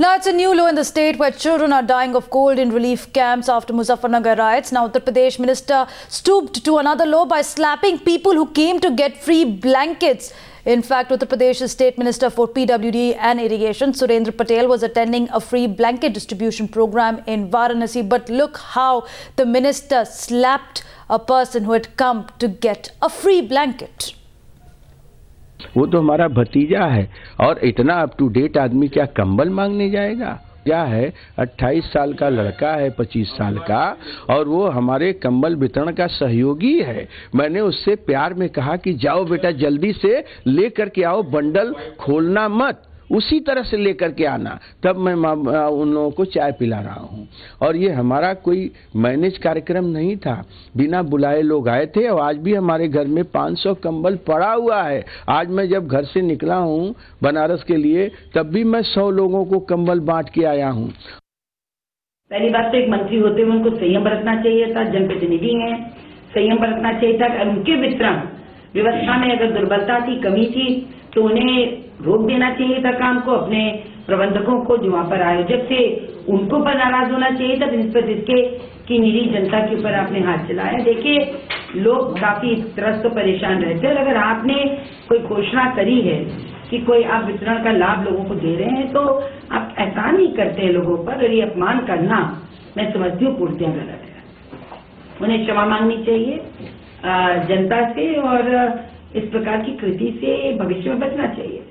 Now, it's a new law in the state where children are dying of cold in relief camps after Muzaffarnagar riots. Now, Uttar Pradesh minister stooped to another law by slapping people who came to get free blankets. In fact, Uttar Pradesh's state minister for PWD and irrigation, Surendra Patel, was attending a free blanket distribution program in Varanasi. But look how the minister slapped a person who had come to get a free blanket. वो तो हमारा भतीजा है। और इतना up to date आदमी क्या कंबल मांगने जाएगा? क्या है? 28 साल का लड़का है 25 साल का, और वो हमारे कंबल वितरण का सहयोगी है। मैंने उससे प्यार में कहा कि जाओ बेटा, जल्दी से लेकर के आओ, बंडल खोलना मत। उसी तरह से लेकर के आना। तब मैं उन लोगों को चाय पिला रहा हूँ। और ये हमारा कोई मैनेज कार्यक्रम नहीं था। बिना बुलाए लोग आए थे और आज भी हमारे घर में 500 कंबल पड़ा हुआ है। आज मैं जब घर से निकला हूँ बनारस के लिए, तब भी मैं सौ लोगों को कंबल बांट के आया हूँ। पहली बात तो एक मंत्री होते हुए उनको संयम बरतना चाहिए था, जनप्रतिनिधि है। संयम बरतना चाहिए था उनके वितरण व्यवस्था में अगर दुर्बलता थी, कमी थी तो उन्हें रोक देना चाहिए था काम को, अपने प्रबंधकों को जो वहाँ पर आयोजक थे, उनको पर नाराज़ होना चाहिए था निस्बत इसके कि निरी जनता के ऊपर आपने हाथ चलाया। देखिए, लोग काफ़ी त्रस्त परेशान रहते हैं अगर आपने कोई घोषणा करी है कि कोई आप वितरण का लाभ लोगों को दे रहे हैं तो आप एहसान ही करते हैं लोगों पर, और ये अपमान करना मैं समझती हूँ पूर्तियाँ गलत है। उन्हें क्षमा मांगनी चाहिए जनता से और इस प्रकार की कृति से भविष्य में बचना चाहिए।